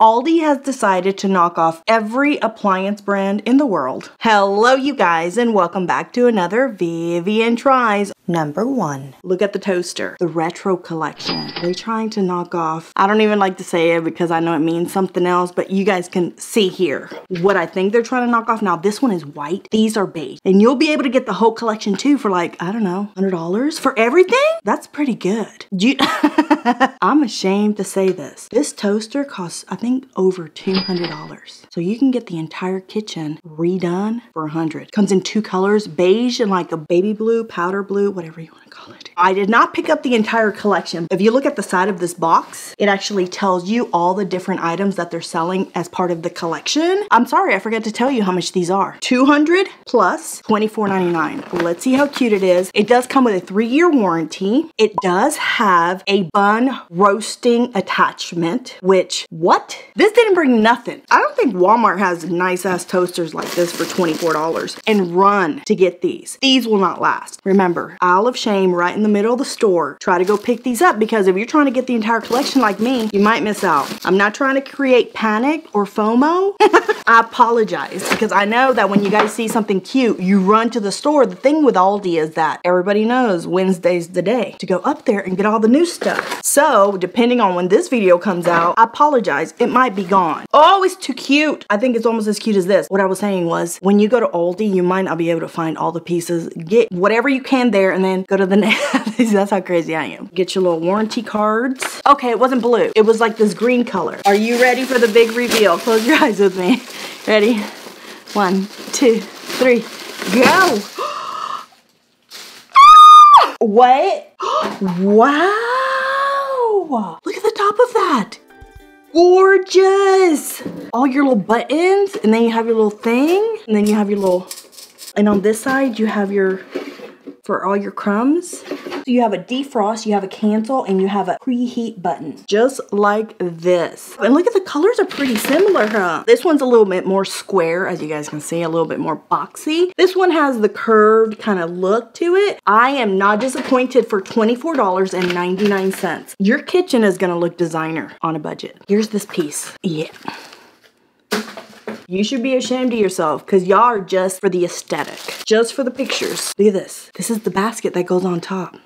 Aldi has decided to knock off every appliance brand in the world. Hello, you guys, and welcome back to another Vivian Tries. Number one, look at the toaster, the retro collection. They're trying to knock off, I don't even like to say it because I know it means something else, but you guys can see here what I think they're trying to knock off. Now, this one is white, these are beige, and you'll be able to get the whole collection too for like, I don't know, $100 for everything? That's pretty good. You I'm ashamed to say this. This toaster costs, I think, think over $200. So you can get the entire kitchen redone for 100 Comes in two colors, beige and like a baby blue, powder blue, whatever you want I did not pick up the entire collection. If you look at the side of this box, it actually tells you all the different items that they're selling as part of the collection. I'm sorry, I forgot to tell you how much these are. 200 plus 24.99. Let's see how cute it is. It does come with a three-year warranty. It does have a bun roasting attachment, which, what? This didn't bring nothing. I don't think Walmart has nice ass toasters like this for $24 and run to get these. These will not last. Remember, Aisle of Shame right in the middle of the store. Try to go pick these up because if you're trying to get the entire collection like me, you might miss out. I'm not trying to create panic or FOMO. I apologize because I know that when you guys see something cute, you run to the store. The thing with Aldi is that everybody knows Wednesday's the day to go up there and get all the new stuff. So depending on when this video comes out, I apologize. It might be gone. Oh, it's too cute. I think it's almost as cute as this. What I was saying was when you go to Aldi, you might not be able to find all the pieces. Get whatever you can there and then go to the That's how crazy I am. Get your little warranty cards. Okay, it wasn't blue. It was like this green color. Are you ready for the big reveal? Close your eyes with me. Ready? One, two, three, go! what? wow! Look at the top of that! Gorgeous! All your little buttons, and then you have your little thing, and then you have your little, and on this side you have your, for all your crumbs. So you have a defrost, you have a cancel, and you have a preheat button. Just like this. And look at the colors are pretty similar, huh? This one's a little bit more square, as you guys can see, a little bit more boxy. This one has the curved kind of look to it. I am not disappointed for $24.99. Your kitchen is gonna look designer on a budget. Here's this piece. Yeah. You should be ashamed of yourself because y'all are just for the aesthetic, just for the pictures. Look at this. This is the basket that goes on top.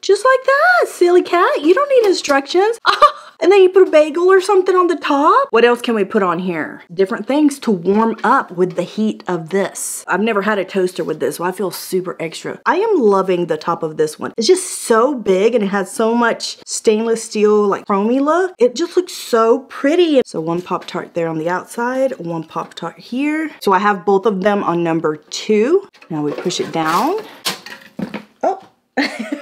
Just like that, silly cat. You don't need instructions. Oh, and then you put a bagel or something on the top. What else can we put on here? Different things to warm up with the heat of this. I've never had a toaster with this, so I feel super extra. I am loving the top of this one. It's just so big and it has so much stainless steel like chromy look. It just looks so pretty. So one Pop-Tart there on the outside, one Pop-Tart here. So I have both of them on number two. Now we push it down. Oh.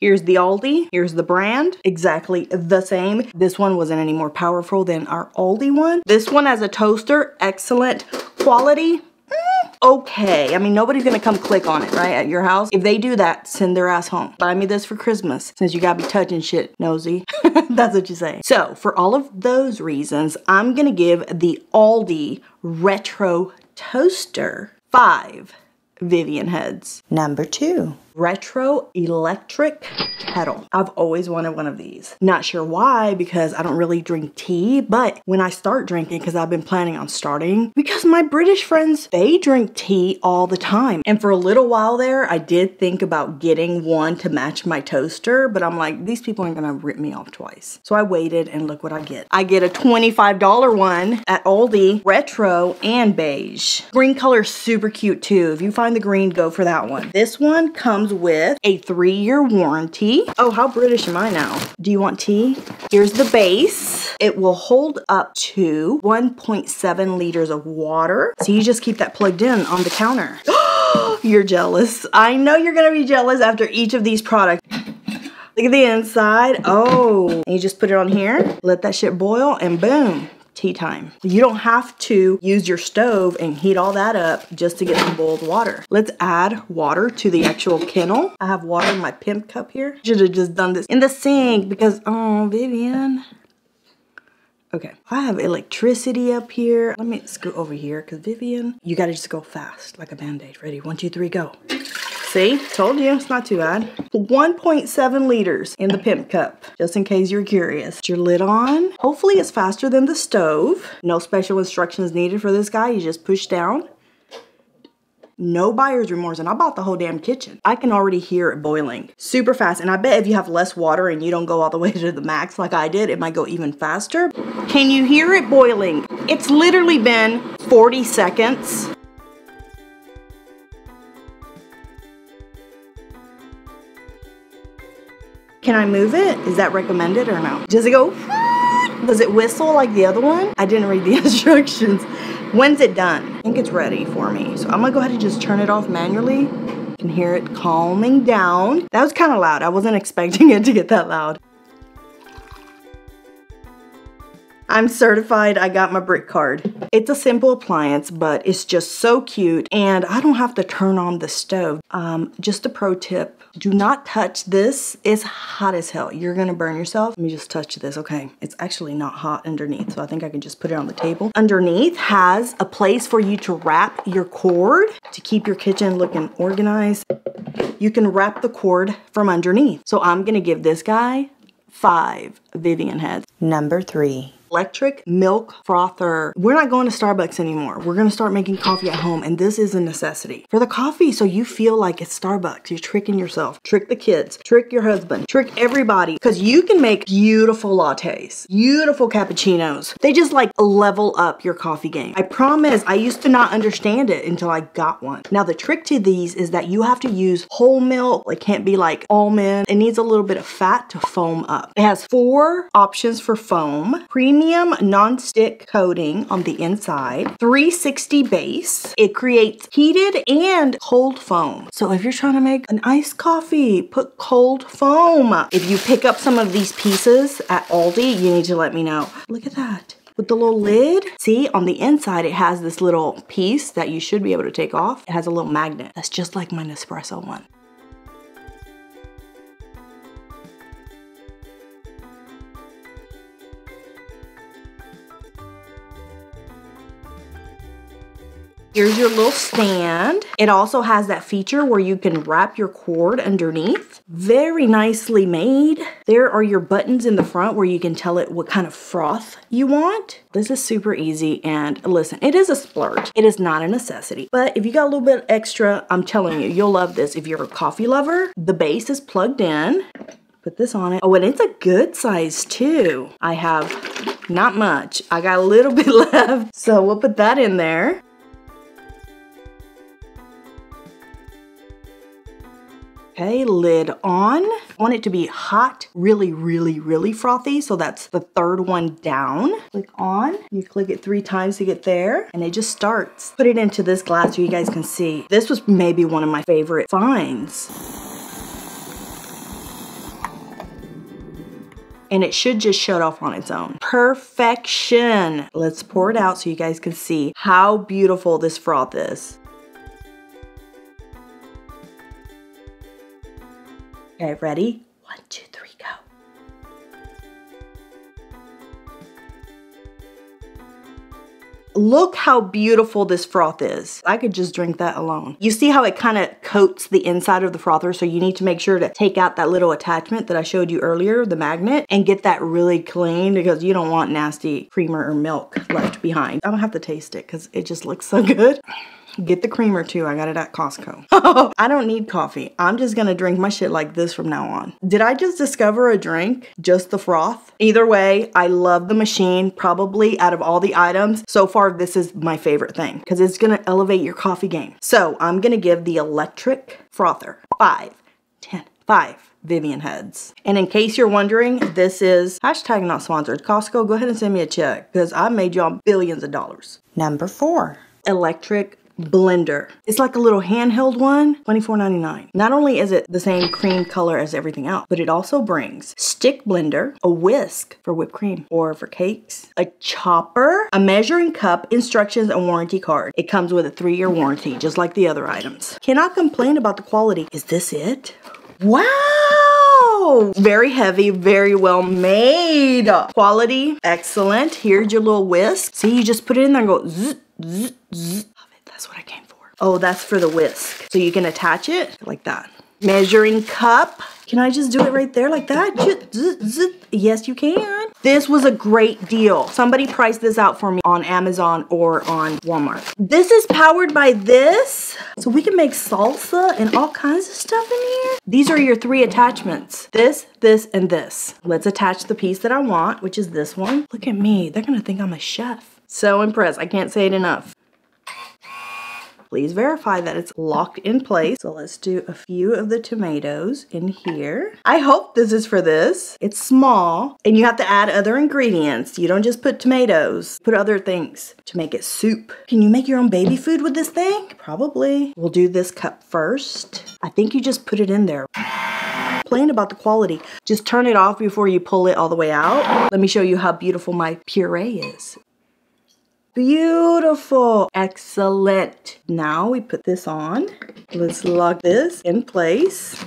Here's the Aldi. Here's the brand. Exactly the same. This one wasn't any more powerful than our Aldi one. This one has a toaster. Excellent quality. Mm, okay. I mean, nobody's gonna come click on it, right, at your house. If they do that, send their ass home. Buy me this for Christmas, since you gotta be touching shit, nosy. That's what you say. So, for all of those reasons, I'm gonna give the Aldi Retro Toaster five Vivian heads. Number two retro electric kettle. I've always wanted one of these. Not sure why because I don't really drink tea, but when I start drinking, because I've been planning on starting, because my British friends, they drink tea all the time. And for a little while there, I did think about getting one to match my toaster, but I'm like, these people aren't gonna rip me off twice. So I waited and look what I get. I get a $25 one at Aldi, retro and beige. Green color super cute too. If you find the green, go for that one. This one comes comes with a three-year warranty. Oh, how British am I now? Do you want tea? Here's the base. It will hold up to 1.7 liters of water. So you just keep that plugged in on the counter. you're jealous. I know you're gonna be jealous after each of these products. Look at the inside. Oh, and you just put it on here, let that shit boil, and boom, tea time. You don't have to use your stove and heat all that up just to get some boiled water. Let's add water to the actual kennel. I have water in my pimp cup here. Should have just done this in the sink because, oh, Vivian. Okay, I have electricity up here. Let me scoot over here because Vivian, you gotta just go fast like a band-aid. Ready, one, two, three, go. See, told you, it's not too bad. 1.7 liters in the pimp cup, just in case you're curious. Put your lid on. Hopefully it's faster than the stove. No special instructions needed for this guy. You just push down. No buyer's remorse, and I bought the whole damn kitchen. I can already hear it boiling super fast, and I bet if you have less water and you don't go all the way to the max like I did, it might go even faster. Can you hear it boiling? It's literally been 40 seconds. Can I move it? Is that recommended or no? Does it go? Does it whistle like the other one? I didn't read the instructions. When's it done? I think it's ready for me. So I'm gonna go ahead and just turn it off manually. You can hear it calming down. That was kind of loud. I wasn't expecting it to get that loud. I'm certified, I got my brick card. It's a simple appliance, but it's just so cute and I don't have to turn on the stove. Um, just a pro tip, do not touch this. It's hot as hell. You're gonna burn yourself. Let me just touch this, okay. It's actually not hot underneath, so I think I can just put it on the table. Underneath has a place for you to wrap your cord to keep your kitchen looking organized. You can wrap the cord from underneath. So I'm gonna give this guy five Vivian heads. Number three electric milk frother. We're not going to Starbucks anymore. We're gonna start making coffee at home and this is a necessity. For the coffee, so you feel like it's Starbucks. You're tricking yourself. Trick the kids. Trick your husband. Trick everybody. Because you can make beautiful lattes. Beautiful cappuccinos. They just like level up your coffee game. I promise, I used to not understand it until I got one. Now the trick to these is that you have to use whole milk. It can't be like almond. It needs a little bit of fat to foam up. It has four options for foam. Premium premium non-stick coating on the inside, 360 base. It creates heated and cold foam. So if you're trying to make an iced coffee, put cold foam. If you pick up some of these pieces at Aldi, you need to let me know. Look at that with the little lid. See, on the inside, it has this little piece that you should be able to take off. It has a little magnet. That's just like my Nespresso one. Here's your little stand. It also has that feature where you can wrap your cord underneath. Very nicely made. There are your buttons in the front where you can tell it what kind of froth you want. This is super easy and listen, it is a splurge. It is not a necessity, but if you got a little bit extra, I'm telling you, you'll love this. If you're a coffee lover, the base is plugged in. Put this on it. Oh, and it's a good size too. I have not much. I got a little bit left. So we'll put that in there. Okay, lid on. I want it to be hot, really, really, really frothy. So that's the third one down. Click on. You click it three times to get there and it just starts. Put it into this glass so you guys can see. This was maybe one of my favorite finds. and it should just shut off on its own. Perfection. Let's pour it out so you guys can see how beautiful this froth is. Okay, ready? One, two, three, go. Look how beautiful this froth is. I could just drink that alone. You see how it kind of coats the inside of the frother, so you need to make sure to take out that little attachment that I showed you earlier, the magnet, and get that really clean because you don't want nasty creamer or milk left behind. I'm gonna have to taste it because it just looks so good. Get the creamer too. I got it at Costco. I don't need coffee. I'm just gonna drink my shit like this from now on. Did I just discover a drink? Just the froth? Either way, I love the machine. Probably out of all the items, so far this is my favorite thing because it's gonna elevate your coffee game. So I'm gonna give the electric frother five, ten, five. Vivian heads. And in case you're wondering, this is hashtag not sponsored. Costco, go ahead and send me a check because I made y'all billions of dollars. Number four, electric blender. It's like a little handheld one, $24.99. Not only is it the same cream color as everything else, but it also brings stick blender, a whisk for whipped cream or for cakes, a chopper, a measuring cup, instructions, and warranty card. It comes with a three-year warranty, just like the other items. Cannot complain about the quality. Is this it? Wow! Very heavy, very well made. Quality, excellent. Here's your little whisk. See, you just put it in there and go zzz, zzz, zzz. That's what I came for. Oh, that's for the whisk. So you can attach it like that. Measuring cup. Can I just do it right there like that? Yes, you can. This was a great deal. Somebody priced this out for me on Amazon or on Walmart. This is powered by this. So we can make salsa and all kinds of stuff in here. These are your three attachments. This, this, and this. Let's attach the piece that I want, which is this one. Look at me. They're gonna think I'm a chef. So impressed. I can't say it enough. Please verify that it's locked in place. So let's do a few of the tomatoes in here. I hope this is for this. It's small and you have to add other ingredients. You don't just put tomatoes, put other things to make it soup. Can you make your own baby food with this thing? Probably. We'll do this cup first. I think you just put it in there complain about the quality. Just turn it off before you pull it all the way out. Let me show you how beautiful my puree is. Beautiful. Excellent. Now we put this on. Let's lock this in place.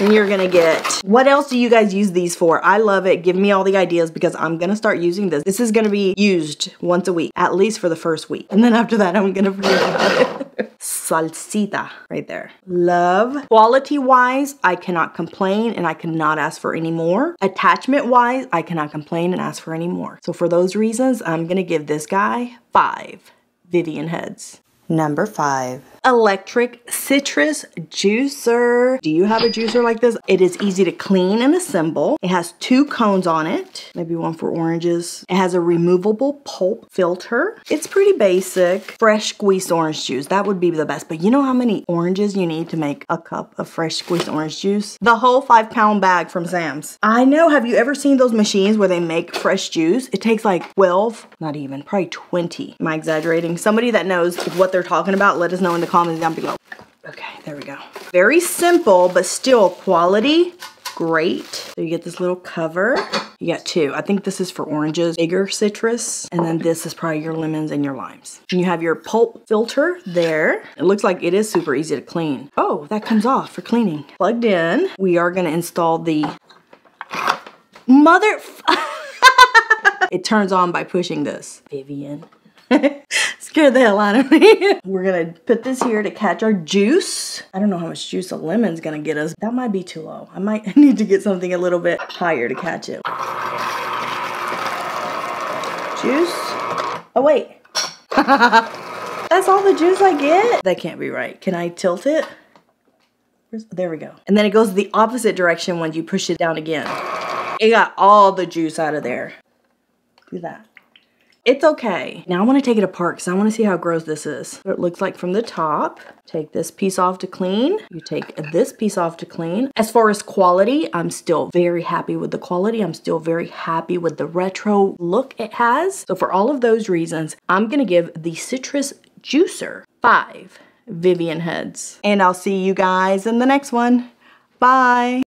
And you're gonna get, what else do you guys use these for? I love it. Give me all the ideas because I'm gonna start using this. This is gonna be used once a week, at least for the first week. And then after that, I'm gonna forget about it. salsita right there. Love. Quality wise, I cannot complain and I cannot ask for any more. Attachment wise, I cannot complain and ask for any more. So for those reasons, I'm gonna give this guy five Vivian heads. Number five, electric citrus juicer. Do you have a juicer like this? It is easy to clean and assemble. It has two cones on it, maybe one for oranges. It has a removable pulp filter. It's pretty basic. Fresh squeezed orange juice, that would be the best. But you know how many oranges you need to make a cup of fresh squeezed orange juice? The whole five pound bag from Sam's. I know, have you ever seen those machines where they make fresh juice? It takes like 12, not even, probably 20. Am I exaggerating? Somebody that knows what they're they're talking about, let us know in the comments down below. Okay, there we go. Very simple, but still quality. Great. So you get this little cover. You got two. I think this is for oranges, bigger citrus, and then this is probably your lemons and your limes. And you have your pulp filter there. It looks like it is super easy to clean. Oh, that comes off for cleaning. Plugged in. We are gonna install the mother... it turns on by pushing this. Vivian. scared the hell out of me. We're gonna put this here to catch our juice. I don't know how much juice a lemon's gonna get us. That might be too low. I might need to get something a little bit higher to catch it. Juice. Oh wait. That's all the juice I get? That can't be right. Can I tilt it? There we go. And then it goes the opposite direction when you push it down again. It got all the juice out of there. Do that. It's okay. Now I want to take it apart because I want to see how gross this is. What it looks like from the top. Take this piece off to clean. You take this piece off to clean. As far as quality, I'm still very happy with the quality. I'm still very happy with the retro look it has. So for all of those reasons, I'm to give the Citrus Juicer 5 Vivian heads. And I'll see you guys in the next one. Bye.